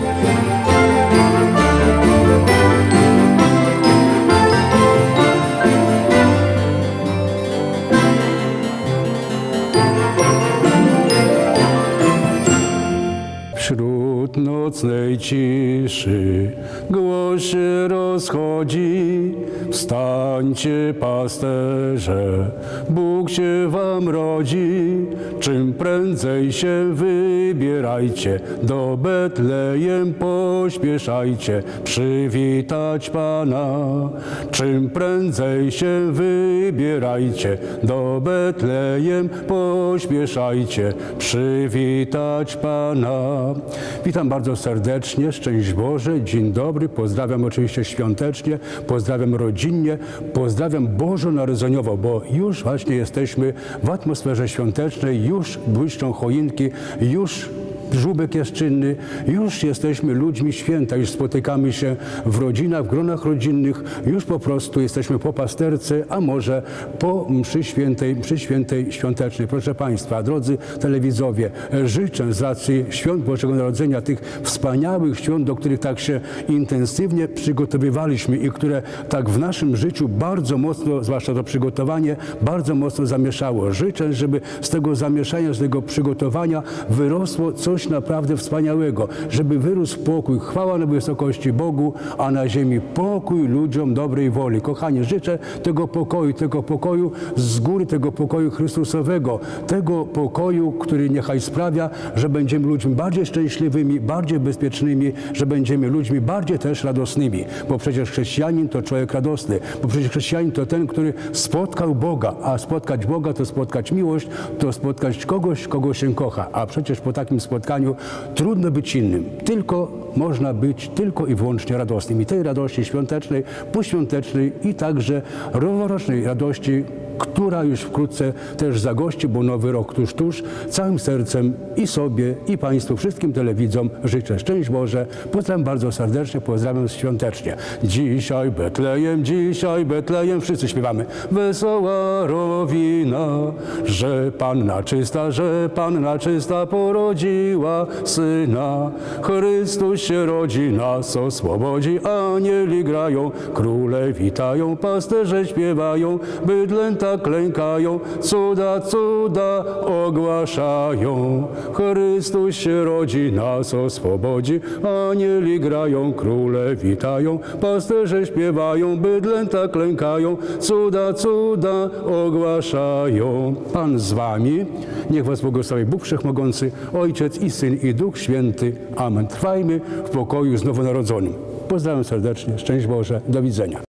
Thank you. Nocnej ciszy głos się rozchodzi. Wstańcie, pasterze, Bóg się wam rodzi. Czym prędzej się wybierajcie, do Betlejem pośpieszajcie, przywitać Pana. Czym prędzej się wybierajcie, do Betlejem pośpieszajcie, przywitać Pana. Witam bardzo serdecznie, szczęść Boże, dzień dobry, pozdrawiam oczywiście świątecznie, pozdrawiam rodzinnie, pozdrawiam bożonarodzeniowo, bo już właśnie jesteśmy w atmosferze świątecznej, już błyszczą choinki, już żubek jest czynny, już jesteśmy ludźmi święta, już spotykamy się w rodzinach, w gronach rodzinnych, już po prostu jesteśmy po pasterce, a może po mszy świętej, mszy świętej świątecznej. Proszę Państwa, drodzy telewidzowie, życzę z racji świąt Bożego Narodzenia, tych wspaniałych świąt, do których tak się intensywnie przygotowywaliśmy i które tak w naszym życiu bardzo mocno, zwłaszcza to przygotowanie, bardzo mocno zamieszało. Życzę, żeby z tego zamieszania, z tego przygotowania wyrosło coś naprawdę wspaniałego, żeby wyrósł pokój, chwała na wysokości Bogu, a na ziemi pokój ludziom dobrej woli. Kochani, życzę tego pokoju, tego pokoju z góry, tego pokoju Chrystusowego, tego pokoju, który niechaj sprawia, że będziemy ludźmi bardziej szczęśliwymi, bardziej bezpiecznymi, że będziemy ludźmi bardziej też radosnymi, bo przecież chrześcijanin to człowiek radosny, bo przecież chrześcijanin to ten, który spotkał Boga, a spotkać Boga to spotkać miłość, to spotkać kogoś, kogo się kocha, a przecież po takim spotkaniu trudno być innym. Tylko można być tylko i wyłącznie radosnym. I tej radości świątecznej, poświątecznej i także noworocznej radości, która już wkrótce też zagości, bo nowy rok tuż, tuż, całym sercem i sobie, i Państwu, wszystkim telewidzom życzę szczęść Boże. Pozdrawiam bardzo serdecznie, pozdrawiam świątecznie. Dzisiaj Betlejem, dzisiaj Betlejem, wszyscy śpiewamy. Wesoła rowina, że Panna czysta, że Panna czysta porodziła Syna. Chrystus się rodzi, nas oswobodzi, anieli grają, króle witają, pasterze śpiewają, bydlęta klękają, cuda, cuda ogłaszają. Chrystus się rodzi, nas oswobodzi, anieli grają, króle witają, pasterze śpiewają, bydlęta klękają, cuda, cuda ogłaszają. Pan z wami, niech was błogosławi Bóg Wszechmogący, Ojciec i Syn i Duch Święty. Amen. Trwajmy w pokoju z nowonarodzonym. Pozdrawiam serdecznie, szczęść Boże, do widzenia.